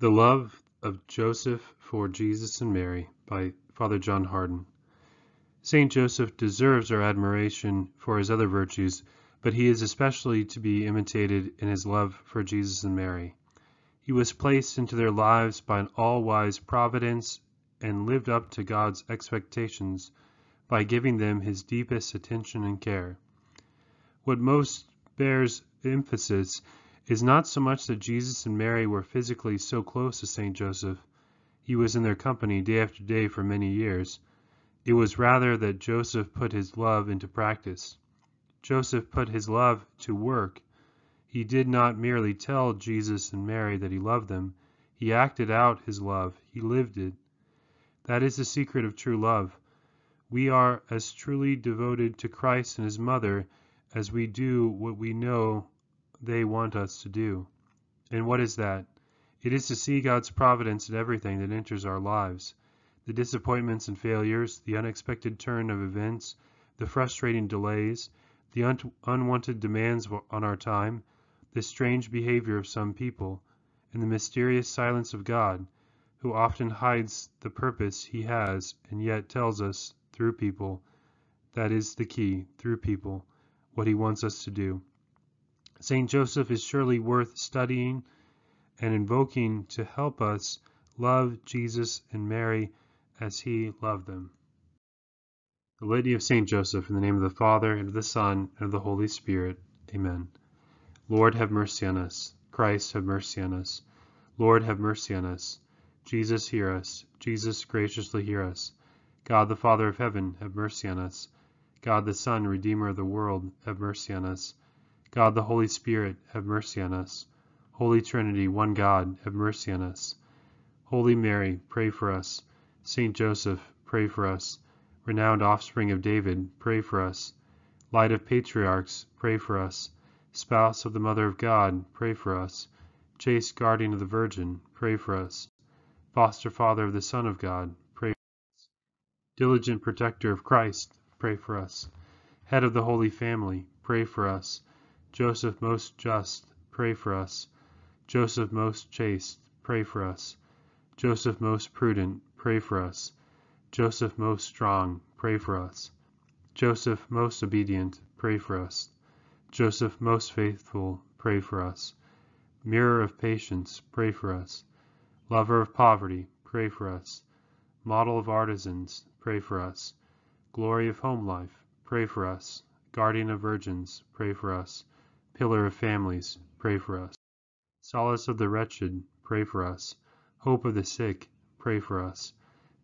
The Love of Joseph for Jesus and Mary by Father John Hardon. Saint Joseph deserves our admiration for his other virtues, but he is especially to be imitated in his love for Jesus and Mary. He was placed into their lives by an all-wise providence and lived up to God's expectations by giving them his deepest attention and care. What most bears emphasis is not so much that Jesus and Mary were physically so close to Saint Joseph, he was in their company day after day for many years. It was rather that Joseph put his love into practice. Joseph put his love to work. He did not merely tell Jesus and Mary that he loved them, he acted out his love, he lived it. That is the secret of true love. We are as truly devoted to Christ and his mother as we do what we know they want us to do. And what is that? It is to see God's providence in everything that enters our lives. The disappointments and failures, the unexpected turn of events, the frustrating delays, the un unwanted demands on our time, the strange behavior of some people, and the mysterious silence of God, who often hides the purpose he has and yet tells us through people, that is the key, through people, what he wants us to do. St. Joseph is surely worth studying and invoking to help us love Jesus and Mary as he loved them. The Litany of St. Joseph, in the name of the Father, and of the Son, and of the Holy Spirit. Amen. Lord, have mercy on us. Christ, have mercy on us. Lord, have mercy on us. Jesus, hear us. Jesus, graciously hear us. God, the Father of heaven, have mercy on us. God, the Son, Redeemer of the world, have mercy on us. God the Holy Spirit, have mercy on us. Holy Trinity, one God, have mercy on us. Holy Mary, pray for us. Saint Joseph, pray for us. Renowned offspring of David, pray for us. Light of patriarchs, pray for us. Spouse of the Mother of God, pray for us. Chaste guardian of the Virgin, pray for us. Foster father of the Son of God, pray for us. Diligent protector of Christ, pray for us. Head of the Holy Family, pray for us. Joseph most just, pray for us. Joseph most chaste, pray for us. Joseph most prudent, pray for us. Joseph most strong, pray for us. Joseph most obedient, pray for us. Joseph most faithful, pray for us. Mirror of patience, pray for us. Lover of poverty, pray for us. Model of artisans, pray for us. Glory of home life, pray for us. Guardian of virgins, pray for us. Pillar of families, pray for us. Solace of the wretched, pray for us. Hope of the sick, pray for us.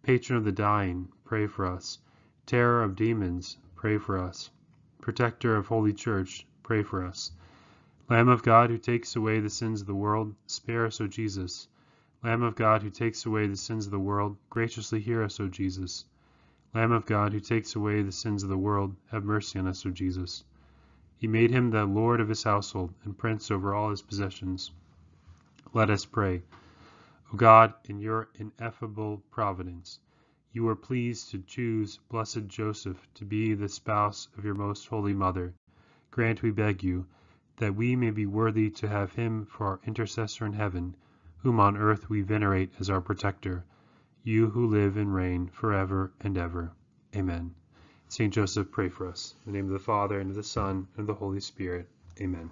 Patron of the dying, pray for us. Terror of demons, pray for us. Protector of Holy Church, pray for us. Lamb of God who takes away the sins of the world, spare us, O Jesus. Lamb of God who takes away the sins of the world, graciously hear us, O Jesus. Lamb of God who takes away the sins of the world, have mercy on us, O Jesus. He made him the Lord of his household and prince over all his possessions. Let us pray. O God, in your ineffable providence, you were pleased to choose blessed Joseph to be the spouse of your most holy mother. Grant, we beg you, that we may be worthy to have him for our intercessor in heaven, whom on earth we venerate as our protector, you who live and reign forever and ever. Amen. Saint Joseph, pray for us. In the name of the Father, and of the Son, and of the Holy Spirit. Amen.